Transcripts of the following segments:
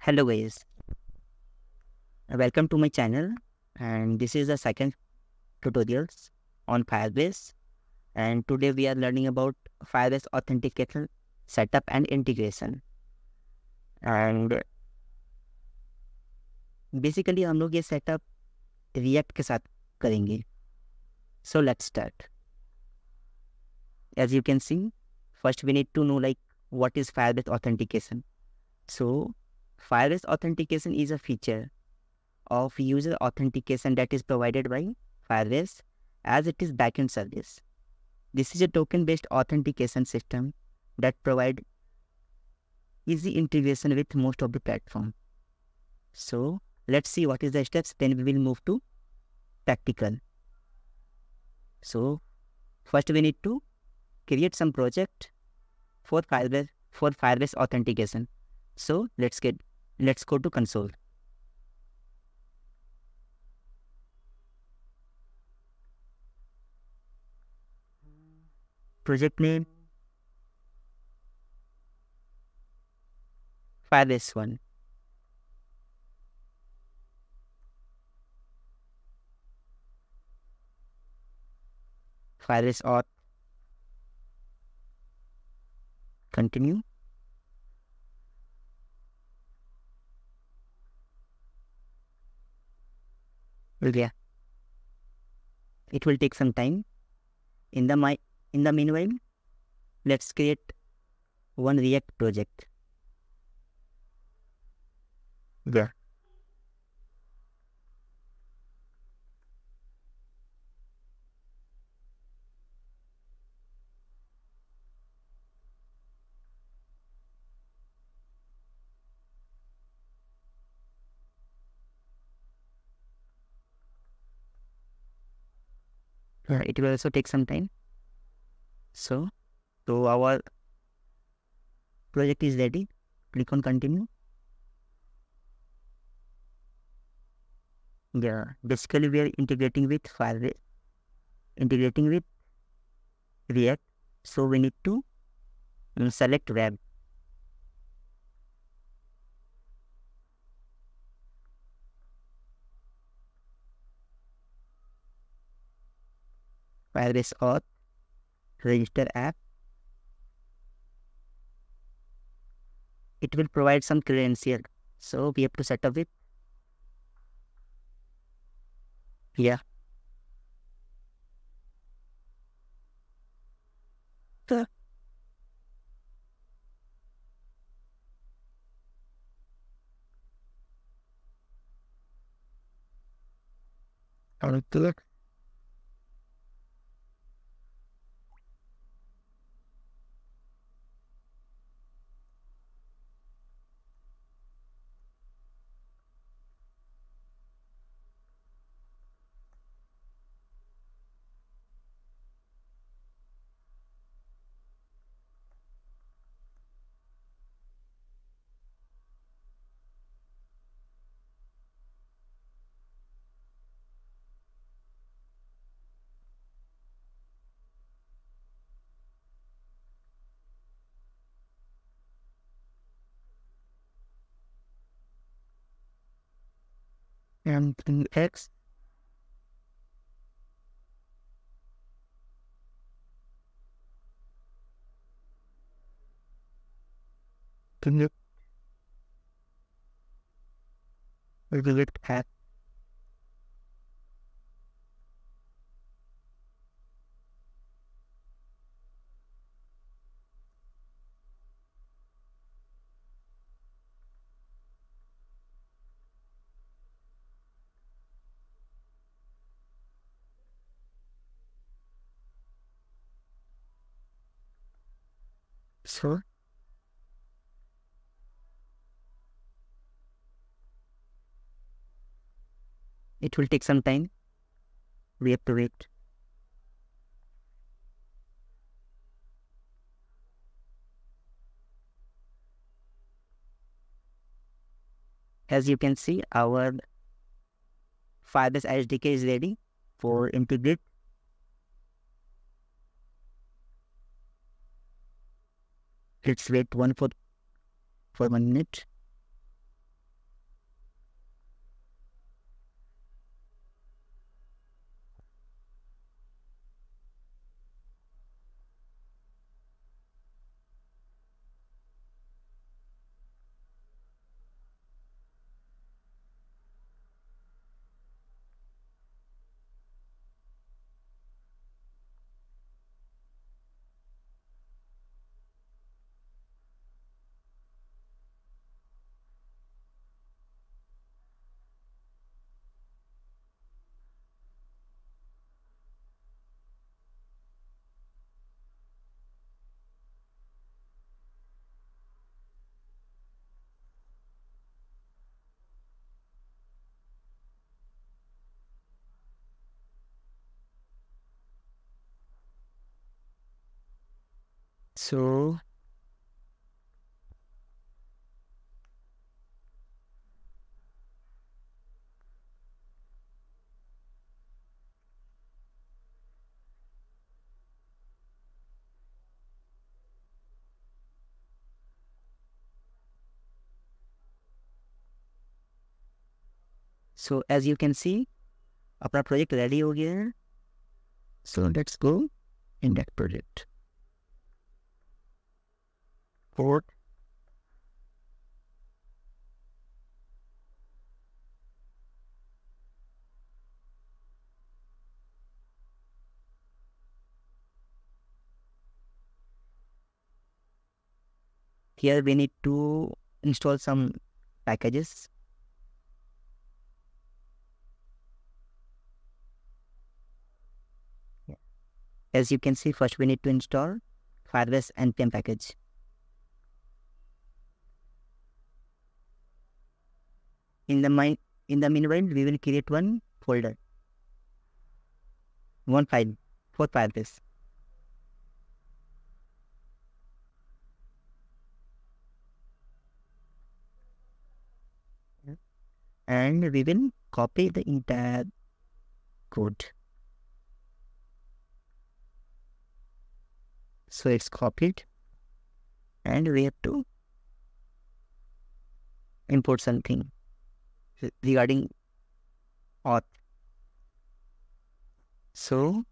Hello guys, welcome to my channel and this is the second tutorials on Firebase and today we are learning about Firebase authentication setup and integration and basically हम लोग ये setup React के साथ करेंगे so let's start as you can see first we need to know like what is Firebase authentication so Firebase authentication is a feature of user authentication that is provided by Firebase as it is backend service. This is a token-based authentication system that provide easy integration with most of the platform. So let's see what is the steps, then we will move to practical. So first we need to create some project for Firebase for Firebase authentication. So let's get Let's go to console. Project name. Fire this one. Firebase auth. Continue. Yeah it will take some time. In the my in the meanwhile let's create one react project. Yeah yeah, it will also take some time. So so our project is ready. Click on continue. Yeah basically we are integrating with Firebase integrating with React. So we need to select web Firebase auth, register app. It will provide some credential. So we have to set up it. Yeah. The to do and in X. Can you will it app so it will take some time. We have to wait. As you can see our Firebase SDK is ready for integrate let's wait one for for one minute So So as you can see, अपना project ready हो गया है. So let's go in that project. Here we need to install some packages. As you can see, first we need to install Firebase npm package. In the mi- in the meanwhile, we will create one folder, one file for Firebase. and we will copy the entire code. So it's copied and we have to import something regarding auth. So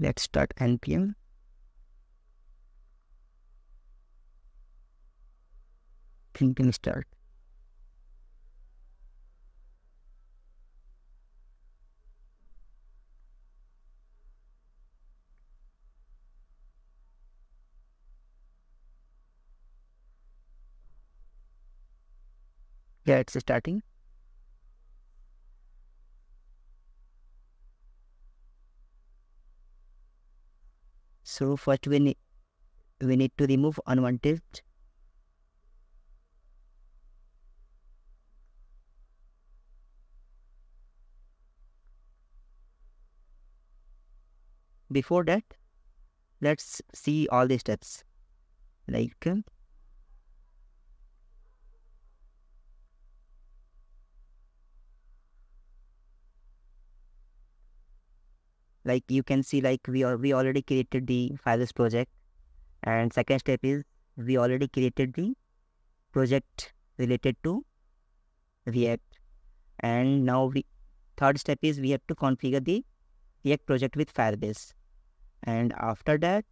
let's start npm npm start? Yeah it's starting So first we need we need to remove unwanted. Before that let's see all the steps. Like like you can see like we are we already created the files project. And second step is we already created the project related to react. And now we third step is we have to configure the react project with firebase. And after that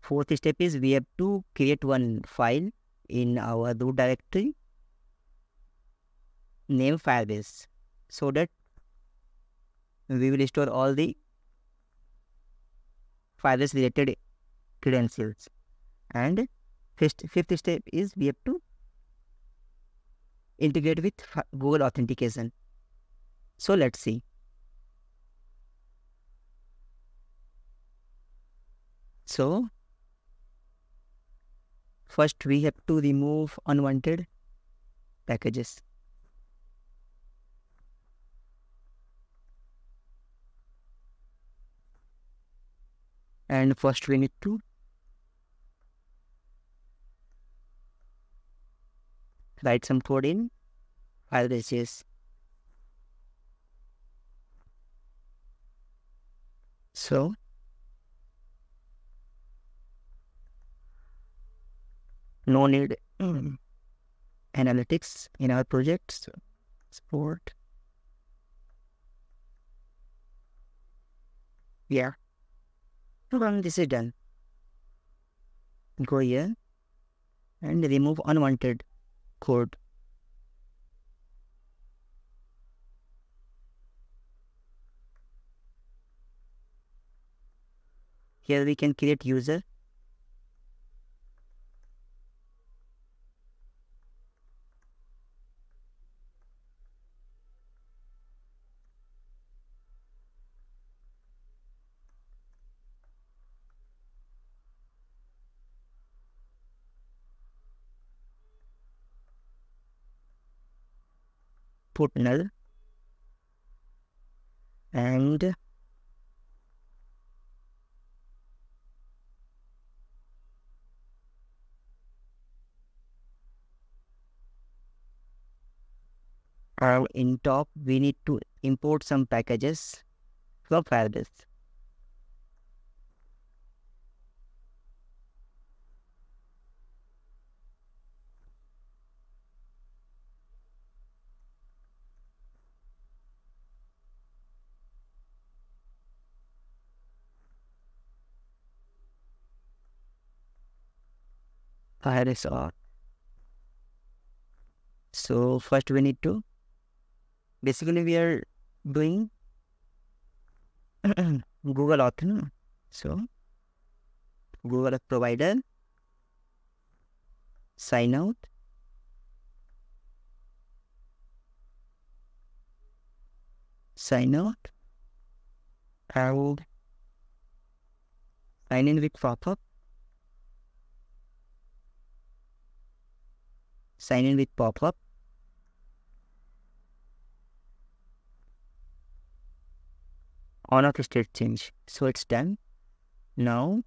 fourth step is we have to create one file in our root directory name firebase so that we will store all the files related credentials. And fifth, fifth step is we have to integrate with google authentication. So let's see. So first we have to remove unwanted packages and first we need to write some code in file Firebase. So no need mm, analytics in our project. So support. Yeah. When this is done, go here and remove unwanted. Code. Here we can create user input null and uh, in top we need to import some packages from Firebase. Firebase auth. So first we need to basically we are doing Google Auth. No? So Google provider sign out sign out and sign in with pop-up sign in with pop-up on auth state change. So it's done. Now,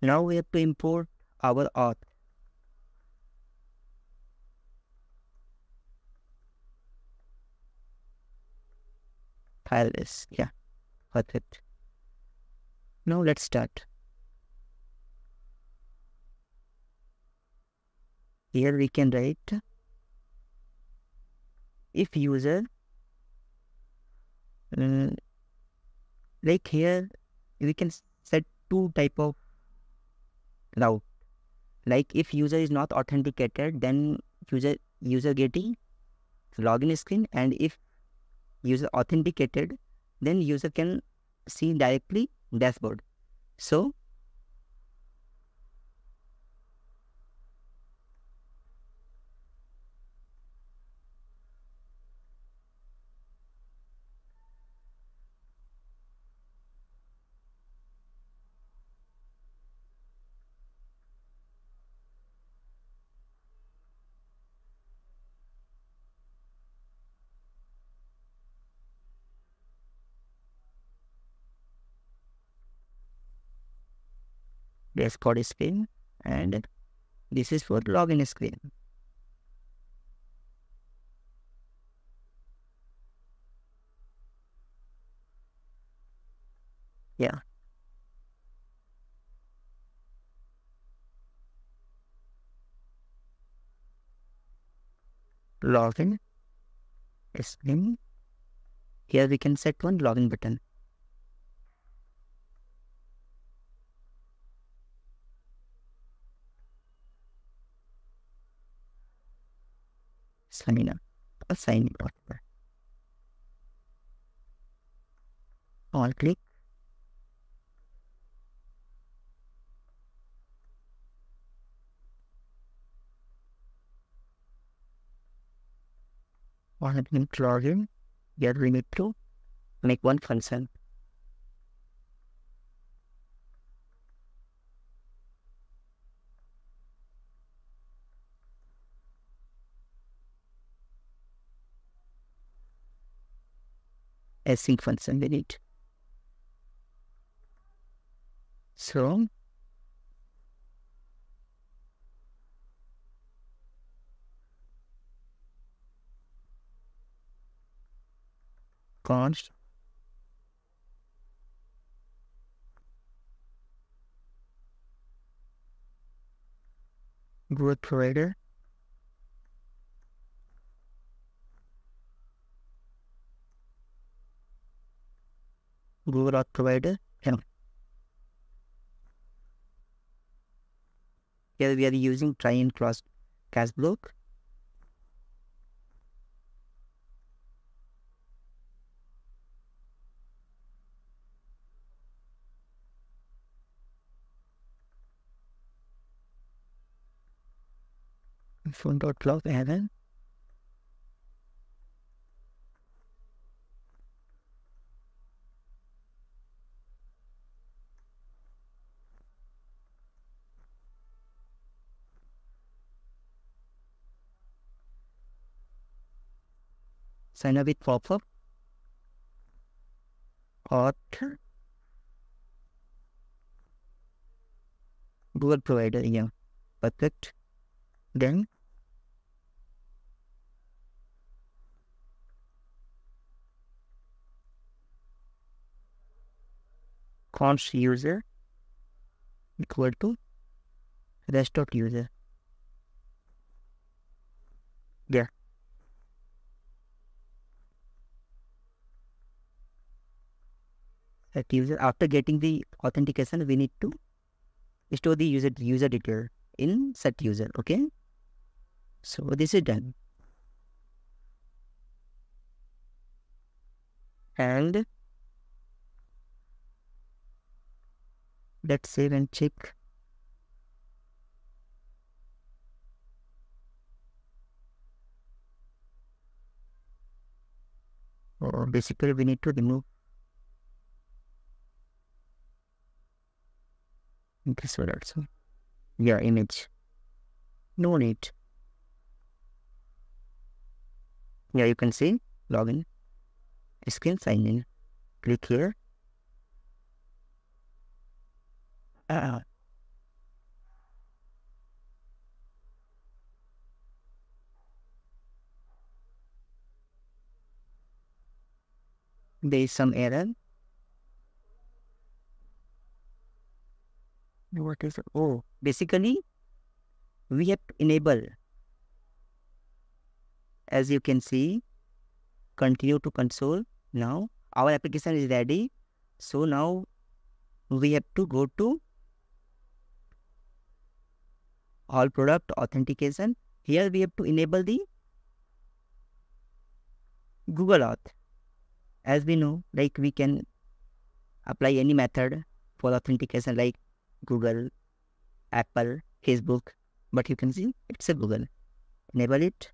now we have to import our auth. File is, yeah, perfect. Now let's start. Here we can write if user uh, like here we can set two type of route. Like if user is not authenticated then user user getting login screen and if user authenticated then user can see directly dashboard. So dashboard screen and this is for login screen. Yeah. Login screen. Here we can set one login button. Sign up or sign in whatever. All click. Can login. Here we need to make one function. Async function we need. So const growth provider Google Auth provider. Yeah. Here we are using try and cross cache block. phone clock and then sign up with pop-up auth Google provider, yeah, perfect. Then const user equal to rest dot user. Yeah. Set user after getting the authentication, we need to store the user user detail in set user. Okay. So this is done. And let's save and check or basically we need to remove this also yeah image. No need. Yeah you can see. Login. Screen sign in click here. Uh, there is some error. What is it? Oh, basically, we have to enable, as you can see, continue to console. Now, our application is ready. So now we have to go to all product authentication. Here we have to enable the Google Auth as we know, like we can apply any method for authentication like Google, Apple, Facebook, but you can see it's a Google. Enable it.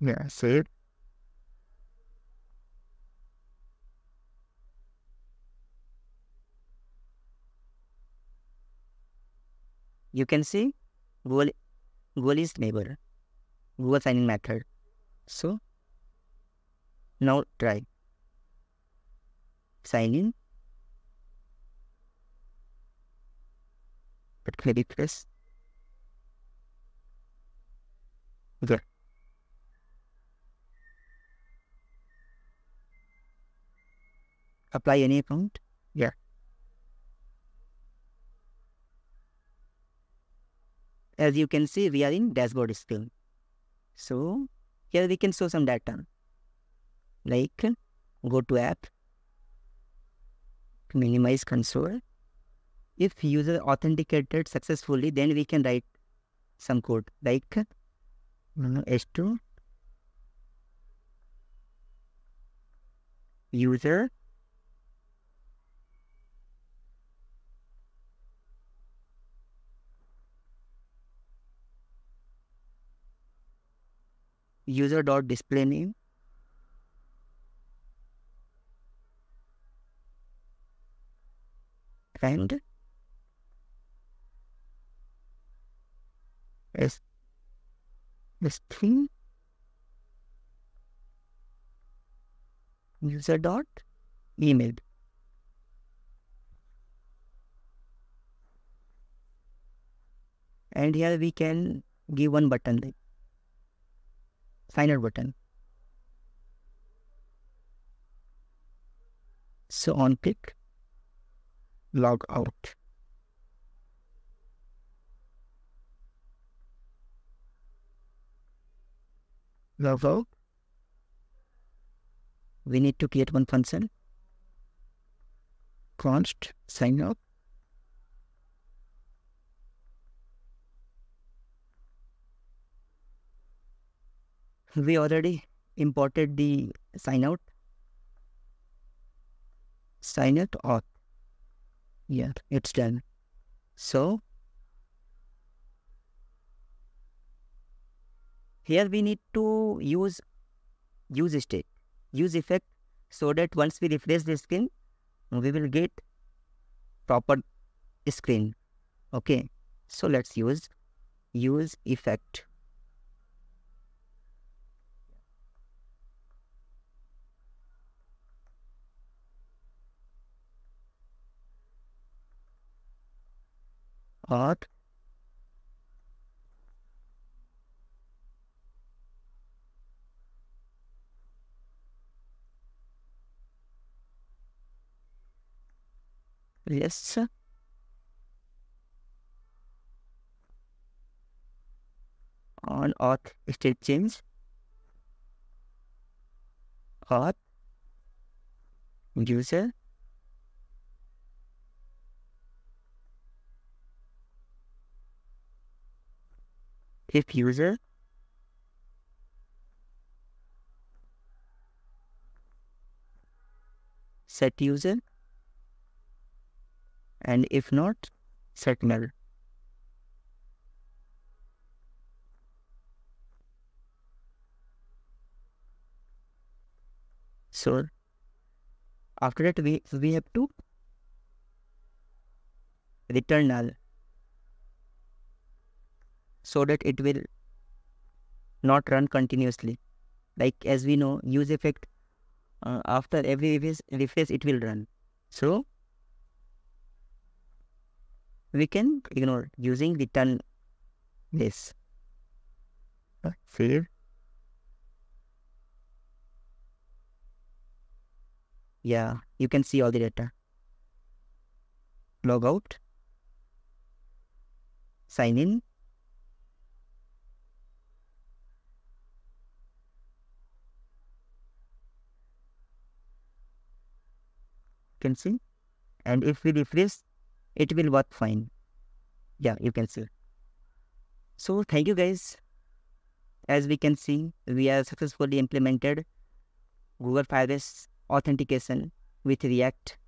Yeah, save. You can see Google, Google is neighbor. Google signing method. So now try sign in. But maybe press there. Apply any account. Yeah. As you can see, we are in dashboard screen. So here we can show some data like go to app, minimize console. If user authenticated successfully, then we can write some code like h2 user. User dot display name and s string user dot email. And here we can give one button like sign out button. So on click, log out. Log out. We need to create one function. Const sign up. we already imported the sign out sign it auth yeah it's done. So? Here we need to use use state. Use effect so that once we refresh the screen we will get proper screen. Okay so let's use use effect auth lists on auth state change auth user if user. Set user. And if not set null. So after that we we have to return null so that it will not run continuously. Like as we know use effect uh, after every refresh, it will run. So we can ignore using return this save yeah you can see all the data. Log out. Sign in can see and if we refresh it will work fine. Yeah you can see. So thank you guys. As we can see we have successfully implemented google firebase authentication with react.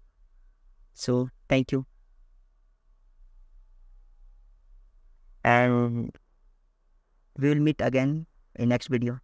So thank you. And we will meet again in next video